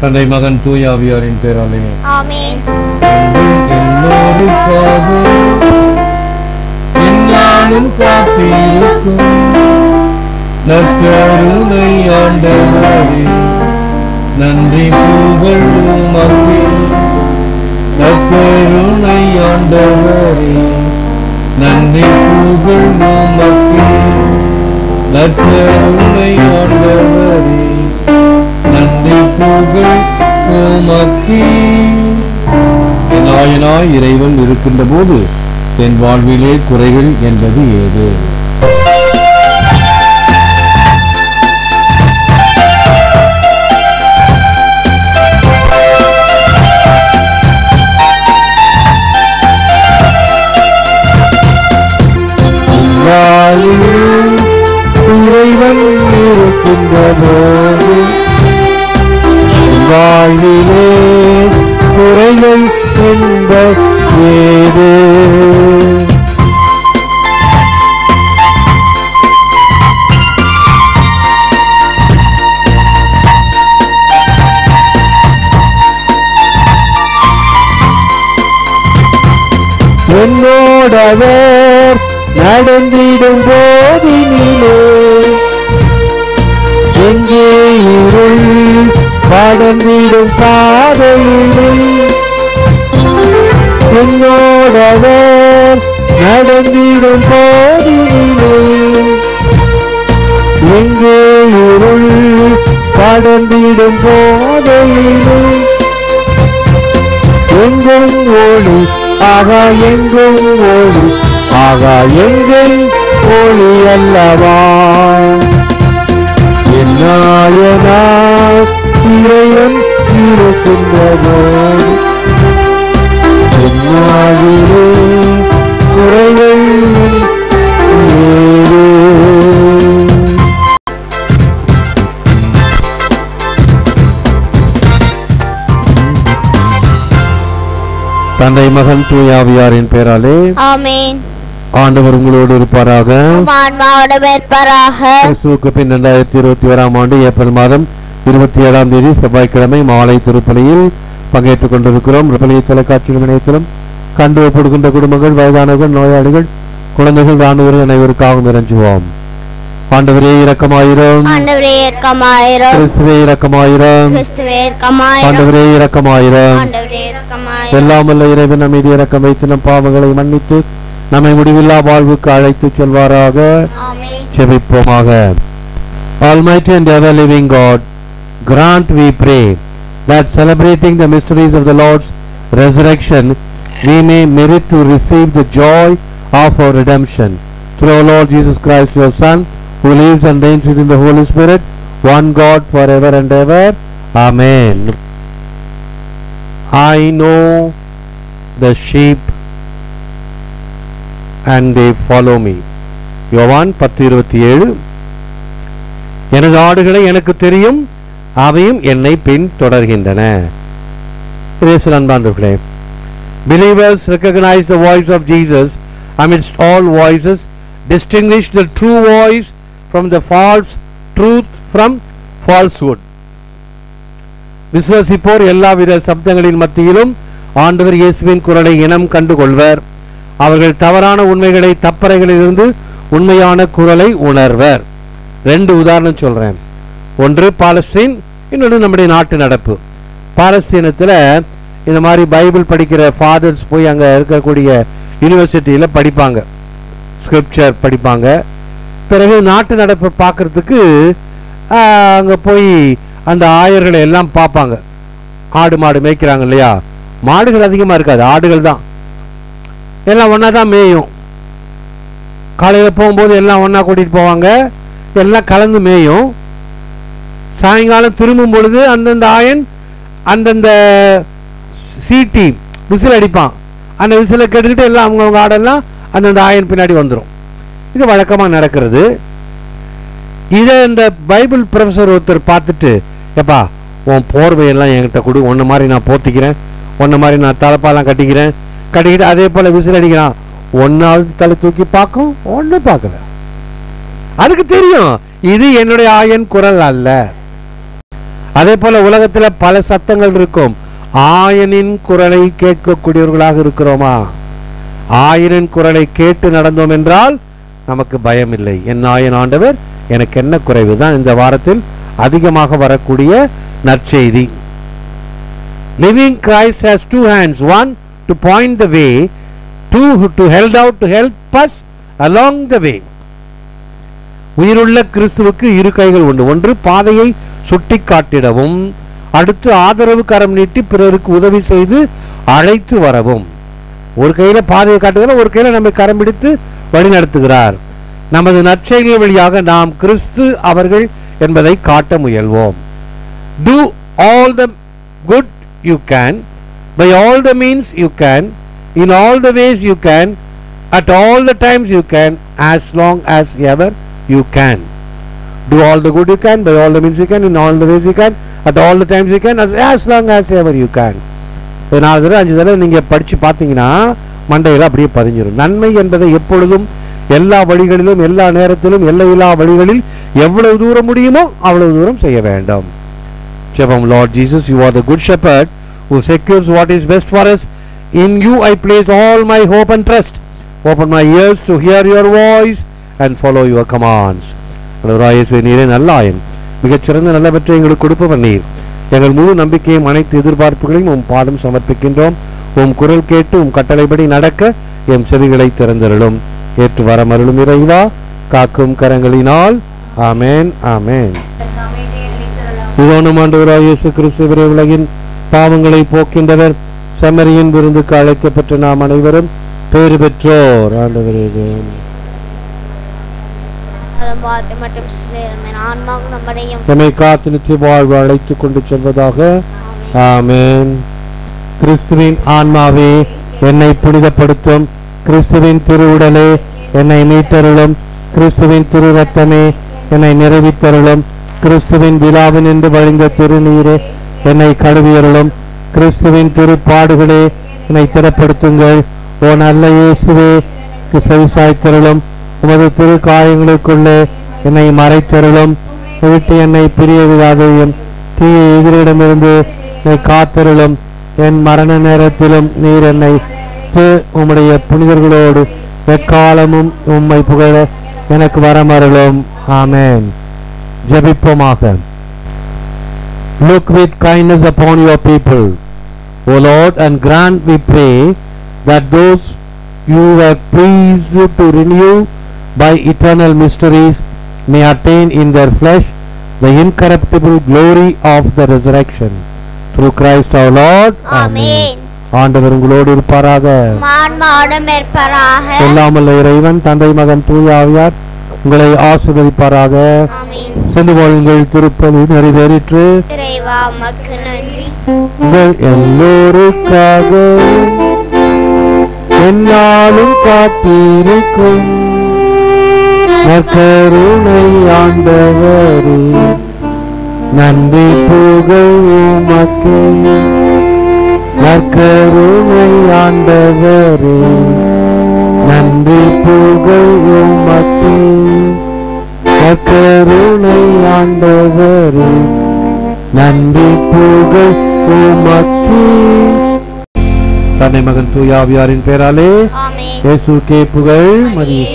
தந்தை மகன் தூயாவியாரின் பேராலே. என்னாலும் காத்திருக்கும். நற்கருணை ஆண்டவரே. நன்றி புகழ் உமக்கே நற்கருணை ஆண்டவரே. நன்றி புகழ் உமக்கே நற்கருணை ஆண்டவரே. புகழ் நாயனாய் இறைவன் இருக்கின்ற போது என் வாழ்விலே குறைகள் என்பது ஏது? என்னோடவர் நடந்திடும் போதினிலே. எங்கே இருள் படர்ந்திடும் பாதையிலே. என்னோடவர் நடந்திடும் போதினிலே. எங்கே இருள் படர்ந்திடும் போதையிலே. எங்கும் ஒளி ஆகா எங்கும் ஒளி ஆகா எங்கும் ஒளி அல்லவா? என்னால் தந்தை மகன் தூயாவியாரின் பேராலே. ஆமென். ஆண்டவர் உங்களோடு இருப்பாராக. கிறிஸ்துவுக்கு பின் இரண்டாயிரத்தி இருபத்தி ஓராம் ஆண்டு ஏப்ரல் மாதம் இருபத்தி ஏழாம் தேதி செவ்வாய்க்கிழமை மாலை திருப்பலியில் பங்கேற்றுக் கொண்டிருக்கிறோம். திருப்பலியை தொலைக்காட்சியில் இணையத்திலும் கண்டு ஒப்படுகின்ற குடும்பங்கள் வயதானவர்கள் நோயாளிகள் குழந்தைகள் ராணுவர்கள் அனைவருக்காகவும் இறஞ்சுவோம். ஆண்டவரே இரக்கமாயிரம் ஆண்டவரே இரக்கமாயிரும் கிறிஸ்துவே இரக்கமாயிரம் கிறிஸ்துவே இரக்கமாயிரும் ஆண்டவரே இரக்கமாயிரம் ஆண்டவரே இரக்கமாயிரும் எல்லாம் வல்ல இறைவன் நம் மீது இரக்கம் வைத்து நம் பாவங்களை மன்னித்து நம்மை முடிவில்லா வாழ்வுக்கு அழைத்துச் செல்வாராக ஆமென் செபிப்போமாக Almighty and ever living God, grant we pray that celebrating the mysteries of the Lord's resurrection, we may merit to receive the joy of our redemption. Through our Lord Jesus Christ, your Son, who lives and reigns within the Holy Spirit, one God forever and ever. Amen. I know the sheep and they follow me. யோவான் பத்து இருபத்தி ஏழு எனது ஆடுகளை எனக்கு தெரியும் அவையும் என்னை பின் தொடர்கின்றன இயேசு அன்பாண்டவர்களே believers recognise the voice of Jesus amidst all voices distinguish the true voice from the false truth from falsehood. விசுவசிப்போர் எல்லாவித சப்தங்களின் மத்தியிலும் ஆண்டவர் இயேசுவின் குரலை இனம் கண்டு கொள்வர் அவர்கள் தவறான உண்மைகளை தப்பறைகளிலிருந்து உண்மையான குரலை உணர்வர். ரெண்டு உதாரணம் சொல்கிறேன் ஒன்று பாலஸ்தீன் இன்னொன்று நம்முடைய நாட்டு நடப்பு. பாலஸ்தீனத்தில் இந்த மாதிரி பைபிள் படிக்கிற ஃபாதர்ஸ் போய் அங்கே இருக்கக்கூடிய யூனிவர்சிட்டியில் படிப்பாங்க. ஸ்கிரிப்சர் படிப்பாங்க. பிறகு நாட்டு நடப்பை பார்க்கறதுக்கு அங்கே போய் அந்த ஆயர்களை எல்லாம் பார்ப்பாங்க. ஆடு மாடு மேய்க்கிறாங்க இல்லையா? மாடுகள் அதிகமாக இருக்காது ஆடுகள் தான். எல்லாம் ஒன்றா தான் மேயும். காலையில் போகும்போது எல்லாம் ஒன்றா கூட்டிகிட்டு போவாங்க. எல்லாம் கலந்து மேயும். சாயங்காலம் திரும்பும் பொழுது அந்தந்த ஆயன் அந்தந்த சீட்டி விசில் அடிப்பான். அந்த விசிலை கேட்டுக்கிட்டு எல்லாம் அவங்கவுங்க ஆடெல்லாம் அந்தந்த ஆயன் பின்னாடி வந்துடும் இது வழக்கமாக நடக்கிறது. இதை இந்த பைபிள் ப்ரொஃபஸர் ஒருத்தர் பார்த்துட்டு எப்பா உன் போர்வையெல்லாம் என்கிட்ட கொடு. உன்ன மாதிரி நான் போத்திக்கிறேன். உன்ன மாதிரி நான் தலைப்பாலாம் கட்டிக்கிறேன். கட்டிக்கிட்டு அதே போல் விசில் அடிக்கிறான். ஒன்றாவது தலை தூக்கி பார்க்கும் ஒன்றும் பார்க்கல. அதுக்கு தெரியும் இது என்னுடைய ஆயன் குரல் அல்ல. அதே போல உலகத்துல பல சத்தங்கள் இருக்கும். ஆயனின் குரலை கேட்கக்கூடியவர்களாக இருக்கிறோமா? ஆயனின் குரலை கேட்டு நடந்தோம் என்றால் நமக்கு பயம் இல்லை என் ஆயன் ஆண்டவர் எனக்கு என்ன குறைவு தான் இந்த வாரத்தில் அதிகமாக வரக்கூடிய நற்செய்தி. Living Christ has two hands one to point the way two to held out to help us along the way உயிருள்ள கிறிஸ்துவுக்கு இரு கைகள் உண்டு. ஒன்று பாதையை சுட்டி காட்டிடவும் அடுத்து ஆதரவு கரம் நீட்டி பிறருக்கு உதவி செய்து அழைத்து வரவும். ஒரு கையில பாதையை காட்டுகிறார் ஒரு கையில நம்மை கரம் பிடித்து வழிநடத்துகிறார் நமது நற்செயல்கள் வழியாக நாம் கிறிஸ்து அவர்கள் என்பதை காட்ட முயல்வோம் do all the good you can by all the means you can in all the ways you can at all the times you can as long as ever you can do all the good you can by all the means you can in all the ways you can at all the times you can as, as long as ever you நாலு தடவை அஞ்சு தடவை நீங்கள் படித்து பார்த்தீங்கன்னா மண்டையில அப்படியே பதிஞ்சிடும் நன்மை என்பதை எப்பொழுதும் எல்லா வழிகளிலும் எல்லா நேரத்திலும் எல்லையில்லா வழிகளில் எவ்வளவு தூரம் முடியுமோ அவ்வளவு தூரம் செய்ய வேண்டும். ஜெபம் Lord Jesus you are the good shepherd who secures what is best for us. In you i place all my hope and trust. Open my ears to hear your voice and follow your commands. நீரே நல்லாயன் மிகச்சிறந்த நல்லவற்றை எங்களுக்கு கொடுப்பவர் நீர். எங்கள் முழு நம்பிக்கையும் அனைத்து எதிர்பார்ப்புகளையும் உம் பாடம் சமர்ப்பிக்கின்றோம். உம் குரல் கேட்டு உம் கட்டளைப்படி நடக்க எம் செவிகளை திறந்தருளும். ஏற்று வர மருளும் இறைவா காக்கும் கரங்களினால். ஆமேன் ஆமேன். இதோனும் ஆண்டவராய் இயேசு கிறிஸ்துவரே உலகின் பாவங்களை போக்கின்றவர். சமரியின் விருந்துக்கு அழைக்கப்பட்ட நாம் அனைவரும் பேறு பெற்றோர். ஆண்டவரே நம்மை காத்து நித்திய வாழ்வு அழைத்துக் கொண்டு செல்வதாக. ஆமேன். கிறிஸ்துவின் ஆன்மாவே என்னை புனிதப்படுத்தும். கிறிஸ்துவின் திருவுடலே என்னை மீட்டருளும். கிறிஸ்துவின் திரு ரத்தமே என்னை நிறைவித்தருளும். கிறிஸ்துவின் விழாவின் என்று வழிந்த திருநீரே என்னை கழுவியருளும். கிறிஸ்துவின் திருப்பாடுகளே என்னை திறப்படுத்துங்கள் ஓ நல்ல இயேசுவே செவிசாய்த்தருளும். உமது திரு காயங்களுக்குள்ளே என்னை மறைத்தருளும். விட்டு என்னை பிரிய விடாதையும் தீய எதிரிடமிருந்து என்னை காத்தருளும். என் மரண நேரத்திலும் நீர் என்னை து- உம்முடைய புனிதர்களோடு எக்காலமும் உம்மை புகழ எனக்கு வரமருளும் ஆமென் ஜெபிப்போமாக Look with kindness upon your people, O Lord, and grant, we pray, that those you have pleased to renew by eternal mysteries may attain in their flesh the incorruptible glory of the resurrection. Through Christ our Lord. ஆமென் ஆண்டவர் உங்களோடு இருப்பாராக. எல்லாமல்ல இறைவன் தந்தை மகன் தூய ஆவியார் உங்களை ஆசீர்வதிப்பாராக. சென்று வாழுங்கள் திருப்பதி நிறைவேறிற்று. உங்கள் எல்லோருக்காக என்னாலும் காத்திருக்கும். நற்கருணை ஆண்டவரே. நன்றி புகழ் உமக்கே நற்கருணை ஆண்டவரே. நன்றி புகழ் உமக்கே நற்கருணை ஆண்டவரே. நன்றி புகழ் உமக்கே தன்னை மகன் தூயாவியாரின் பேராலே ஆமென். இயேசுக்கே புகழ் மரியே